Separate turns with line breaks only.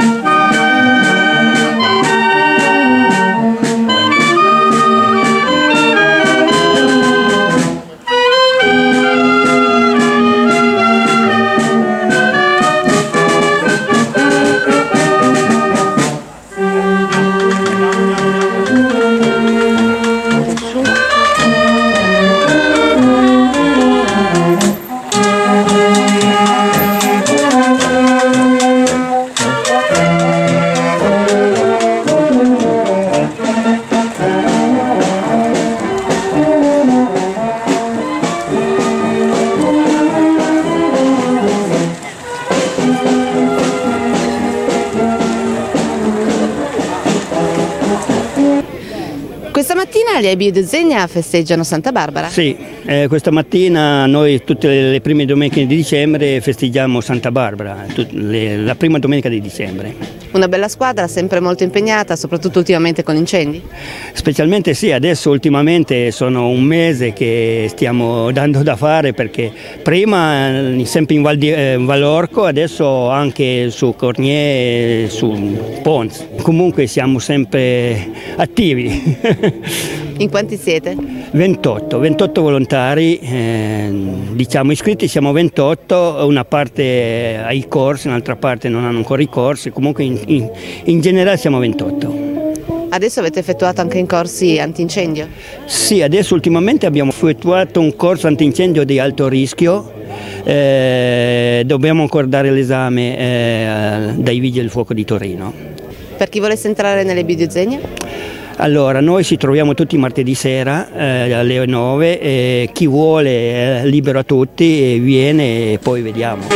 Música mattina gli AIB di Zegna festeggiano Santa Barbara.
Sì, eh, questa mattina noi tutte le prime domeniche di dicembre festeggiamo Santa Barbara, le, la prima domenica di dicembre.
Una bella squadra, sempre molto impegnata, soprattutto ultimamente con incendi?
Specialmente sì, adesso ultimamente sono un mese che stiamo dando da fare perché prima eh, sempre in Val, di, eh, Val Orco, adesso anche su Cornier, su Pons. Comunque siamo sempre attivi.
In quanti siete?
28, 28 volontari, eh, diciamo iscritti siamo 28, una parte ha i corsi, un'altra parte non hanno ancora i corsi, comunque in, in, in generale siamo 28.
Adesso avete effettuato anche in corsi antincendio?
Sì, adesso ultimamente abbiamo effettuato un corso antincendio di alto rischio, eh, dobbiamo ancora dare l'esame eh, dai vigili del fuoco di Torino.
Per chi volesse entrare nelle Zegna?
Allora, noi ci troviamo tutti martedì sera eh, alle 9 e chi vuole è libero a tutti viene e poi vediamo.